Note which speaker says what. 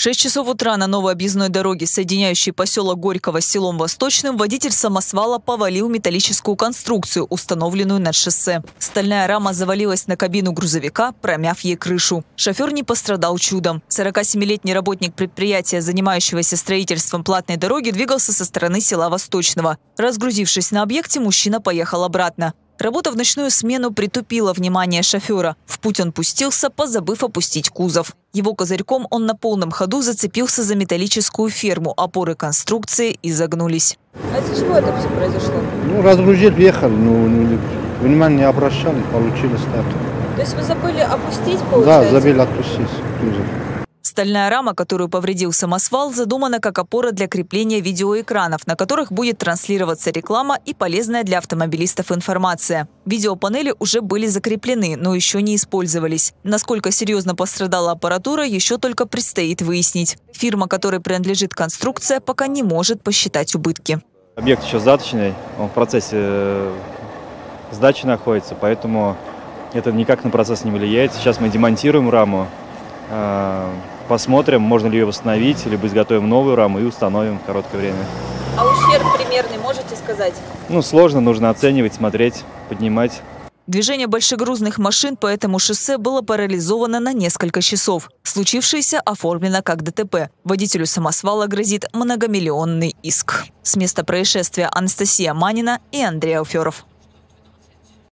Speaker 1: В 6 часов утра на новой объездной дороге, соединяющей поселок Горького с селом Восточным, водитель самосвала повалил металлическую конструкцию, установленную над шоссе. Стальная рама завалилась на кабину грузовика, промяв ей крышу. Шофер не пострадал чудом. 47-летний работник предприятия, занимающегося строительством платной дороги, двигался со стороны села Восточного. Разгрузившись на объекте, мужчина поехал обратно. Работа в ночную смену притупила внимание шофера. В путь он пустился, позабыв опустить кузов. Его козырьком он на полном ходу зацепился за металлическую ферму. Опоры конструкции изогнулись.
Speaker 2: А из-за чего это все произошло?
Speaker 3: Ну, разгрузили, ехали, ну, ну, внимания не обращали, получилось так.
Speaker 2: То есть вы забыли опустить,
Speaker 3: Да,
Speaker 2: получается?
Speaker 3: забили отпустить кузов.
Speaker 1: Стальная рама, которую повредил самосвал, задумана как опора для крепления видеоэкранов, на которых будет транслироваться реклама и полезная для автомобилистов информация. Видеопанели уже были закреплены, но еще не использовались. Насколько серьезно пострадала аппаратура, еще только предстоит выяснить. Фирма, которой принадлежит конструкция, пока не может посчитать убытки.
Speaker 4: Объект еще сдаточный, он в процессе э, сдачи находится, поэтому это никак на процесс не влияет. Сейчас мы демонтируем раму, посмотрим, можно ли ее восстановить, либо изготовим новую раму и установим в короткое время.
Speaker 2: А ущерб примерный можете сказать?
Speaker 4: Ну, сложно, нужно оценивать, смотреть, поднимать.
Speaker 1: Движение большегрузных машин по этому шоссе было парализовано на несколько часов. Случившееся оформлено как ДТП. Водителю самосвала грозит многомиллионный иск. С места происшествия Анастасия Манина и Андрей Ауферов.